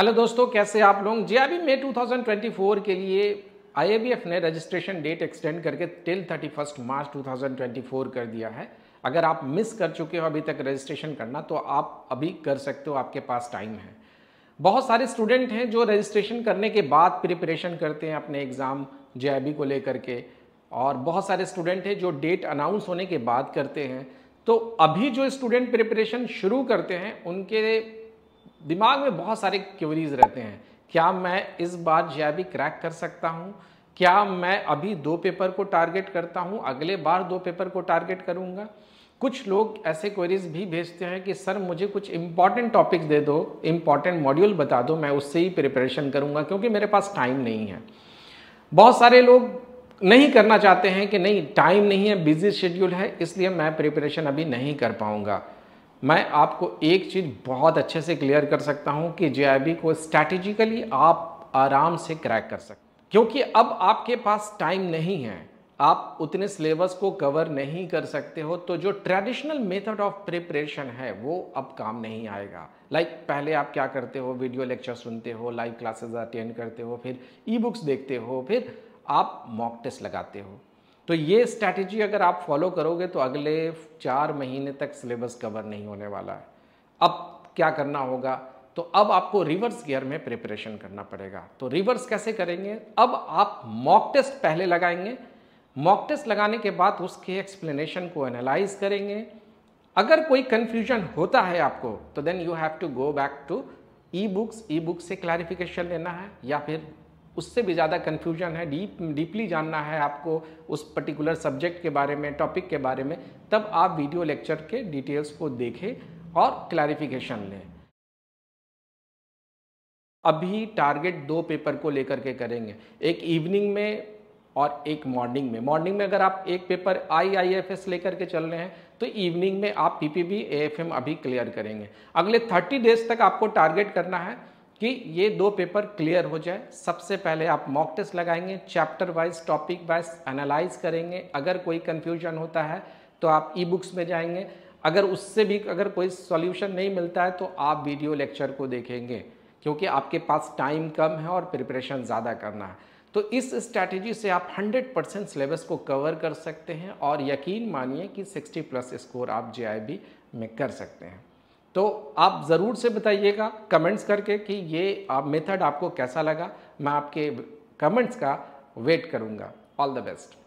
Hello दोस्तों, कैसे आप लोग? जी अभी मई 2024 के लिए आईएबीएफ ने रजिस्ट्रेशन डेट एक्सटेंड करके टिल 31 मार्च 2024 कर दिया है। अगर आप मिस कर चुके हो अभी तक रजिस्ट्रेशन करना तो आप अभी कर सकते हो, आपके पास टाइम है। बहुत सारे स्टूडेंट हैं जो रजिस्ट्रेशन करने के बाद प्रिपरेशन करते हैं अपने एग्ज़ाम जे को लेकर के, और बहुत सारे स्टूडेंट हैं जो डेट अनाउंस होने के बाद करते हैं। तो अभी जो स्टूडेंट प्रिपरेशन शुरू करते हैं, उनके दिमाग में बहुत सारे क्वेरीज रहते हैं। क्या मैं इस बार जेबी क्रैक कर सकता हूँ? क्या मैं अभी दो पेपर को टारगेट करता हूँ? अगले बार दो पेपर को टारगेट करूँगा? कुछ लोग ऐसे क्वेरीज भी भेजते हैं कि, सर, मुझे कुछ इंपॉर्टेंट टॉपिक्स दे दो इंपॉर्टेंट मॉड्यूल बता दो, मैं उससे ही प्रिपरेशन करूँगा, क्योंकि मेरे पास टाइम नहीं है। बहुत सारे लोग नहीं करना चाहते हैं कि, नहीं टाइम नहीं है बिज़ी शेड्यूल है, इसलिए मैं प्रिपरेशन अभी नहीं कर पाऊँगा। मैं आपको एक चीज़ बहुत अच्छे से क्लियर कर सकता हूँ कि जे को स्ट्रैटेजिकली आप आराम से क्रैक कर सकते क्योंकि अब आपके पास टाइम नहीं है। आप उतने सिलेबस को कवर नहीं कर सकते हो तो जो ट्रेडिशनल मेथड ऑफ़ प्रिपरेशन है वो अब काम नहीं आएगा। लाइक like, पहले आप क्या करते हो? वीडियो लेक्चर सुनते हो लाइव क्लासेस अटेंड करते हो फिर ई बुक्स देखते हो फिर आप मॉक टेस्ट लगाते हो। तो ये स्ट्रैटेजी अगर आप फॉलो करोगे तो अगले चार महीने तक सिलेबस कवर नहीं होने वाला है। अब क्या करना होगा? तो अब आपको रिवर्स गियर में प्रिपरेशन करना पड़ेगा। तो रिवर्स कैसे करेंगे? अब आप मॉक टेस्ट पहले लगाएँगे। मॉक टेस्ट लगाने के बाद उसके एक्सप्लेनेशन को एनालाइज करेंगे। अगर कोई कंफ्यूजन होता है आपको तो then you have to go back to e books e books से क्लैरिफिकेशन लेना है या फिर उससे भी ज़्यादा कन्फ्यूज़न है डीप डीपली जानना है आपको उस पर्टिकुलर सब्जेक्ट के बारे में टॉपिक के बारे में, तब आप वीडियो लेक्चर के डिटेल्स को देखें और क्लैरिफिकेशन लें। अभी टारगेट दो पेपर को लेकर के करेंगे, एक इवनिंग में और एक मॉर्निंग में। मॉर्निंग में अगर आप एक paper I I F S लेकर के चल रहे हैं तो इवनिंग में आप पीपीबी एएफएम अभी क्लियर करेंगे। अगले थर्टी डेज़ तक आपको टारगेट करना है कि ये दो पेपर क्लियर हो जाए। सबसे पहले आप मॉक टेस्ट लगाएँगे chapter wise topic wise analyse करेंगे। अगर कोई कन्फ्यूज़न होता है तो आप ई बुक्स में जाएँगे। अगर उससे भी अगर कोई सॉल्यूशन नहीं मिलता है तो आप वीडियो लेक्चर को देखेंगे, क्योंकि आपके पास टाइम कम है और प्रिपरेशन ज़्यादा करना है। तो इस स्ट्रैटेजी से आप 100 परसेंट सिलेबस को कवर कर सकते हैं और यकीन मानिए कि 60 प्लस स्कोर आप जे में कर सकते हैं। तो आप ज़रूर से बताइएगा कमेंट्स करके कि ये आप मेथड आपको कैसा लगा। मैं आपके कमेंट्स का वेट करूँगा। All the best